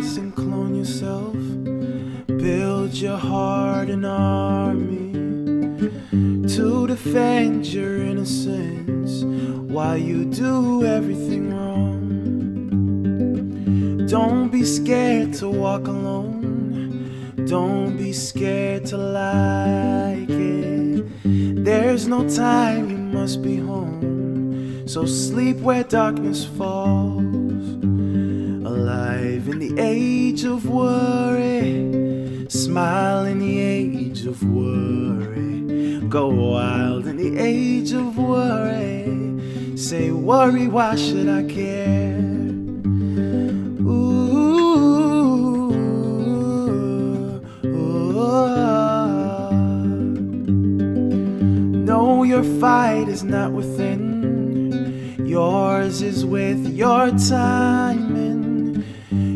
and clone yourself. Build your heart an army to defend your innocence while you do everything wrong. Don't be scared to walk alone. Don't be scared to like it. There's no time, you must be home. So sleep where darkness falls. The age of worry. Smile in the age of worry. Go wild in the age of worry. Say, worry, why should I care? Ooh, ooh. No, your fight is not within. Yours is with your timing.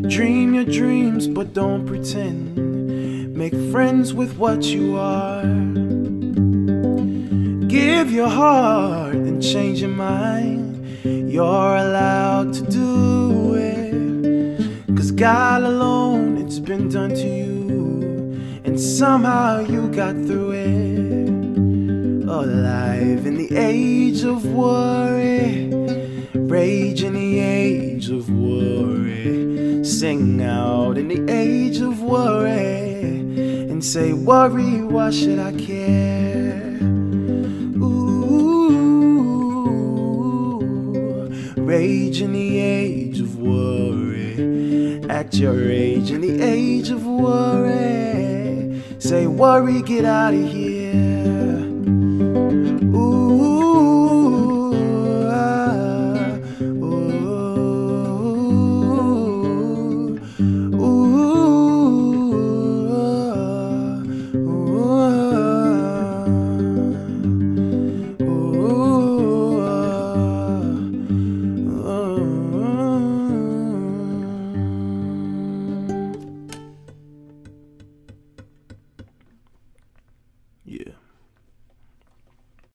Dream your dreams, but don't pretend. Make friends with what you are. Give your heart and change your mind. You're allowed to do it. Cause God alone, it's been done to you. And somehow you got through it. Alive in the age of worry. Rage in the age of worry. Sing out in the age of worry. And say, worry, why should I care? Ooh, rage in the age of worry. At your age, in the age of worry. Say, worry, get out of here.